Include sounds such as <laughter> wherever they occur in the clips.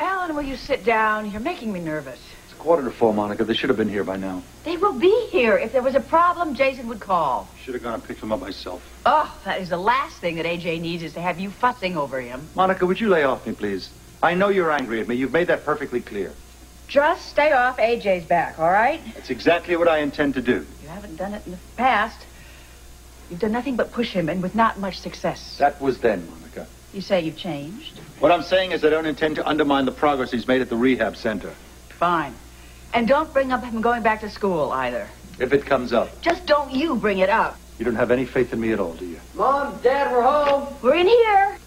Alan, will you sit down? You're making me nervous. It's quarter to four, Monica. They should have been here by now. They will be here. If there was a problem, Jason would call. Should have gone and picked them up myself. Oh, that is the last thing that AJ needs is to have you fussing over him. Monica, would you lay off me, please? I know you're angry at me. You've made that perfectly clear. Just stay off AJ's back, all right? That's exactly what I intend to do. You haven't done it in the past. You've done nothing but push him, and with not much success. That was then, Monica. You say you've changed? What I'm saying is I don't intend to undermine the progress he's made at the rehab center. Fine. And don't bring up him going back to school either. If it comes up. Just don't you bring it up. You don't have any faith in me at all, do you? Mom, Dad, we're home. We're in here.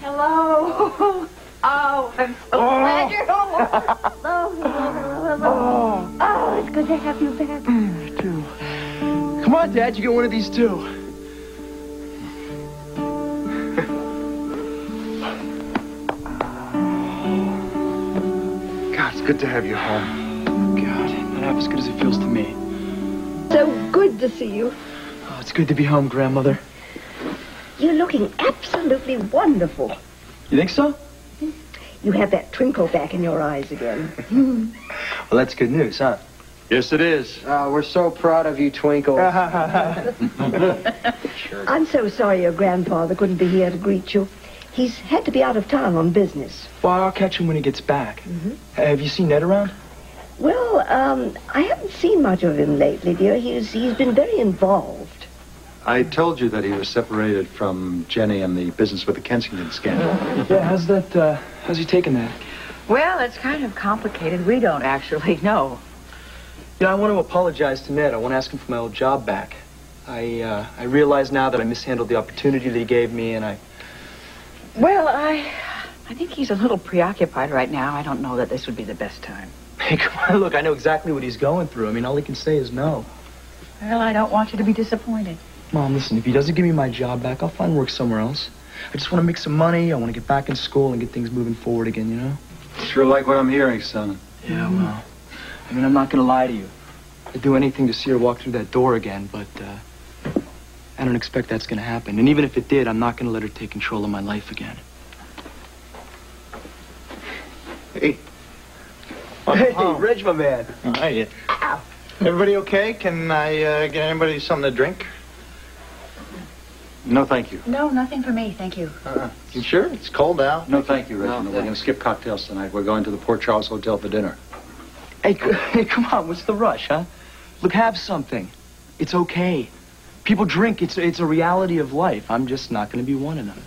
Hello. <laughs> Oh, I'm so oh. glad you're home. <laughs> Hello, hello, hello, hello. Oh. oh, it's good to have you back. Mm, two. Come on, Dad, you get one of these too. God, it's good to have you home. God, not half as good as it feels to me. So good to see you. Oh, it's good to be home, Grandmother. You're looking absolutely wonderful. You think so? You have that twinkle back in your eyes again. <laughs> Well, that's good news, huh? Yes, it is. Oh, we're so proud of you, Twinkle. <laughs> I'm so sorry your grandfather couldn't be here to greet you. He's had to be out of town on business. Well, I'll catch him when he gets back. Have you seen Ned around? Well, um, I haven't seen much of him lately, dear. He's he's been very involved. I told you that he was separated from Jenny and the business with the Kensington scandal. <laughs> Yeah, how's that, uh, how's he taking that? Well, it's kind of complicated. We don't actually <laughs> know. You know, I want to apologize to Ned. I want to ask him for my old job back. I, uh, I realize now that I mishandled the opportunity that he gave me, and I... Well, I, I think he's a little preoccupied right now. I don't know that this would be the best time. Hey, come on, look, I know exactly what he's going through. I mean, all he can say is no. Well, I don't want you to be disappointed. Mom, listen, if he doesn't give me my job back, I'll find work somewhere else. I just want to make some money. I want to get back in school and get things moving forward again, you know? Sure like what I'm hearing, son. Yeah, well, I mean, I'm not going to lie to you. I'd do anything to see her walk through that door again, but uh, I don't expect that's going to happen. And even if it did, I'm not going to let her take control of my life again. Hey. Hey, Reg, my man. Hi. Everybody okay? Can I uh, get anybody something to drink? No, thank you. No, nothing for me, thank you. Uh, you sure? It's cold out. No, thank you, Reginald. We're going to skip cocktails tonight. We're going to the Port Charles Hotel for dinner. Hey, <laughs> hey, come on, what's the rush, huh? Look, have something. It's okay. People drink. It's it's a reality of life. I'm just not going to be one of them.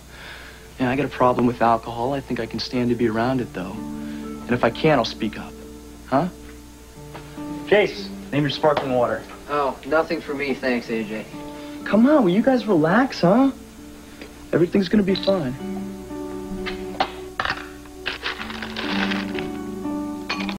Yeah, I got a problem with alcohol. I think I can stand to be around it, though. And if I can't, I'll speak up. Huh? Jace, name your sparkling water. Oh, nothing for me, thanks, AJ. Come on, will you guys relax, huh? Everything's going to be fine.